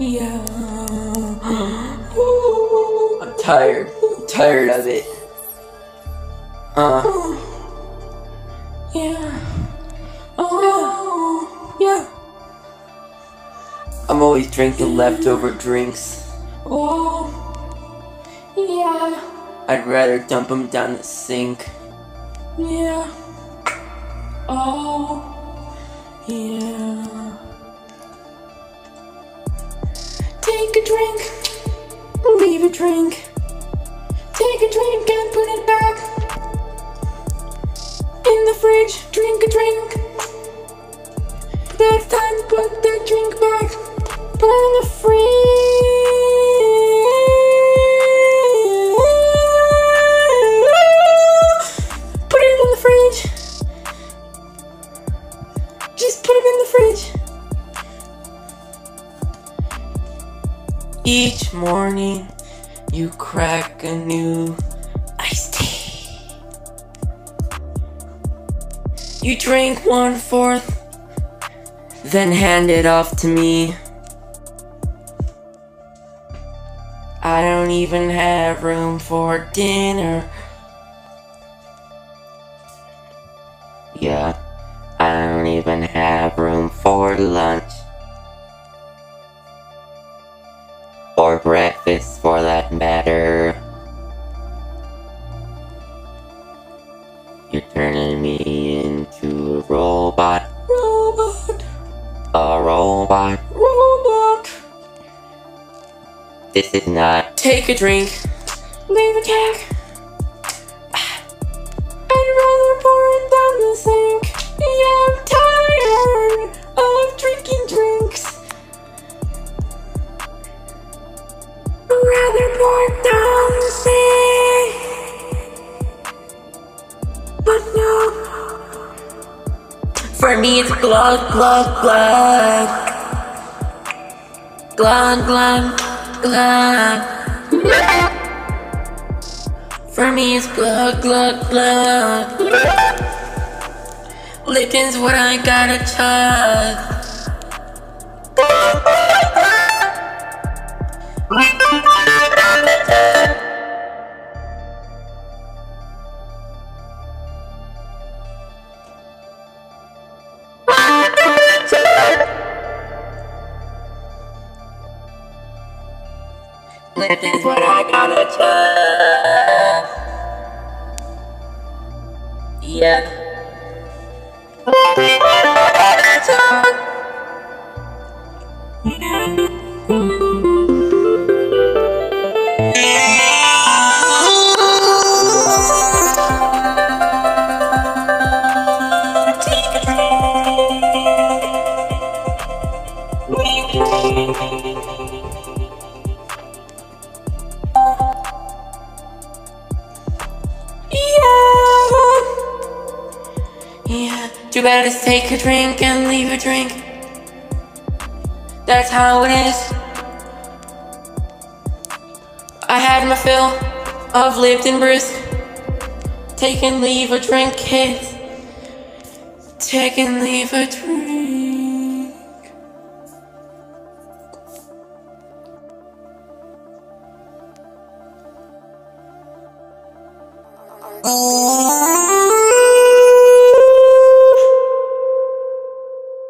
Yeah. I'm tired. I'm tired of it. Uh, Yeah. Oh. Yeah. I'm always drinking leftover drinks. Oh. Yeah. I'd rather dump them down the sink. Yeah. Oh. Yeah. A drink. Leave a drink. Each morning, you crack a new iced tea. You drink one fourth, then hand it off to me. I don't even have room for dinner. Yeah, I don't even have room for lunch. You're turning me into a robot. Robot, A robot. robot. This is not. Take a drink. Leave a jack. Me, it's glug, glug, glug. Glug, glug, glug. For me, it's glug, glug, glug. Lipton's what I gotta chug. Lipton's what I gotta chug. Yeah. Yeah, too You better take a drink and leave a drink. That's how it is. I had my fill of Lipton Brisk. Take and leave a drink, kids. Take and leave a drink. Oh.